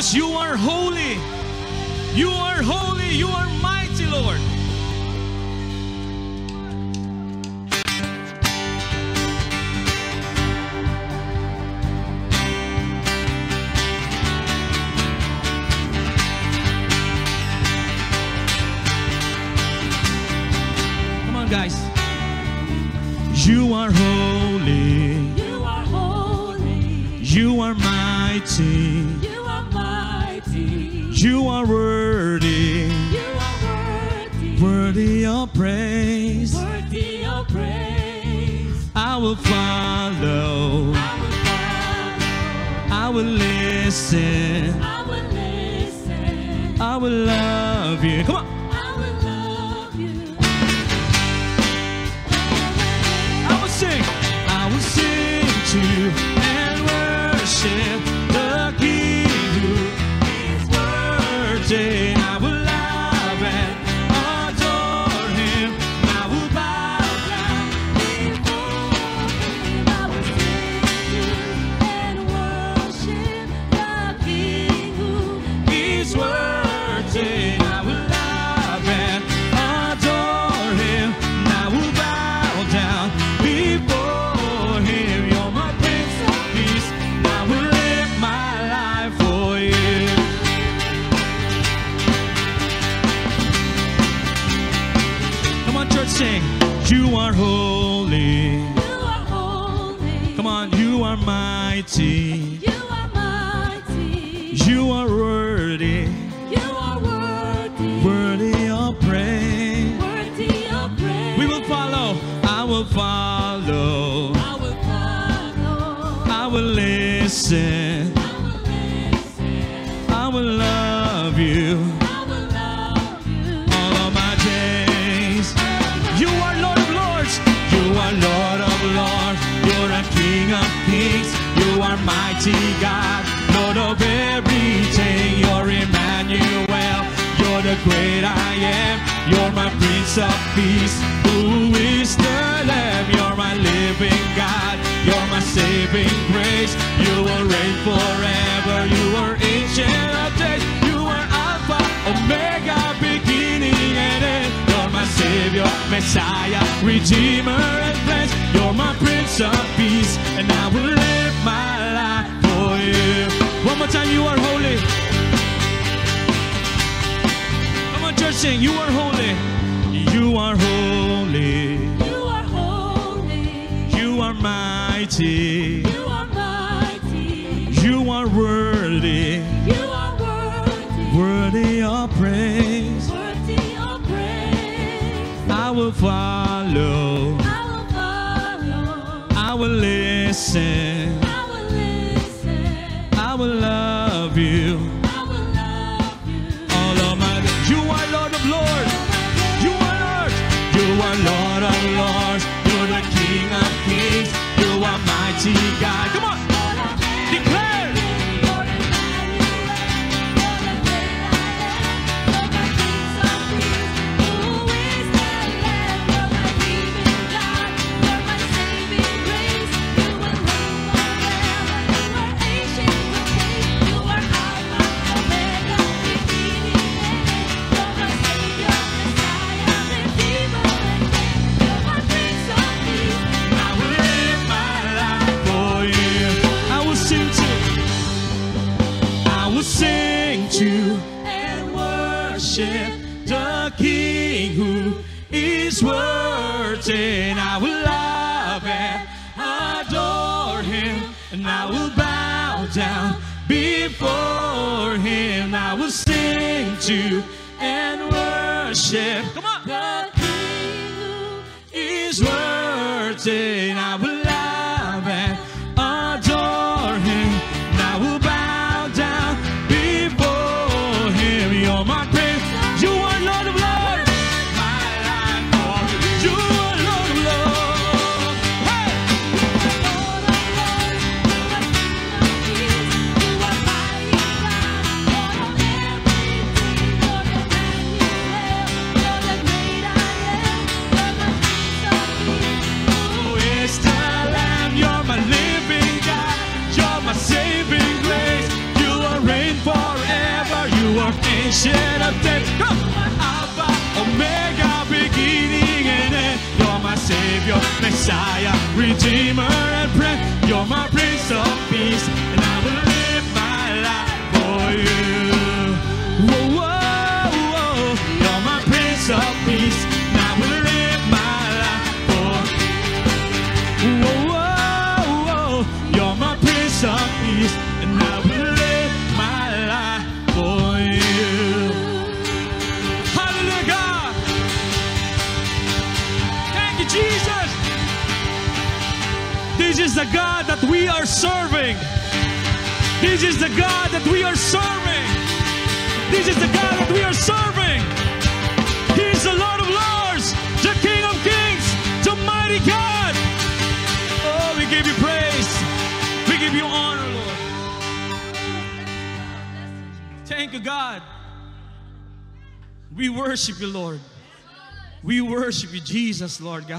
Because you are holy. You are holy. You are mighty, Lord. Come on, guys. You are holy. You are holy. You are mighty. You are mighty. You are worthy. You are worthy. Worthy of praise. Worthy of praise. I will follow. I will follow. I will listen. I will listen. I will love you. Come on. Sing. You are holy. You are holy. Come on, you are mighty. You are mighty. You are worthy. You are worthy. Worthy of praise. Worthy of praise. We will follow. I will follow. I will follow. I will listen. Mighty God, Lord of everything. You're Emmanuel. You're the great I am. You're my Prince of Peace. Who is the Lamb? You're my living God. You're my saving grace. You will reign forever. You are ancient of days. You are Alpha, Omega, beginning and end. You're my Savior, Messiah, Redeemer and Prince. You're my Prince of Peace, and I will live One time, you are holy. Come on, church, sing. You are holy. You are holy. You are holy. You are mighty. You are mighty. You are worthy. You are worthy. Worthy of praise. Worthy of praise. I will follow. I will follow. I will listen. I will listen. I will love you. Worship the King who is worthy. And I will love and adore him. And I will bow down before him. I will sing to and worship. Come on. The King who is worthy. And I will ancient of days. Come, Alpha, Omega, beginning and end. You're my Savior, Messiah, Redeemer, and friend. You're my Prince of Peace, is the God that we are serving. This is the God that we are serving. This is the God that we are serving. He is the Lord of Lords, the King of Kings, the mighty God. Oh, we give you praise. We give you honor, Lord. Thank you, God. We worship you, Lord. We worship you, Jesus, Lord God.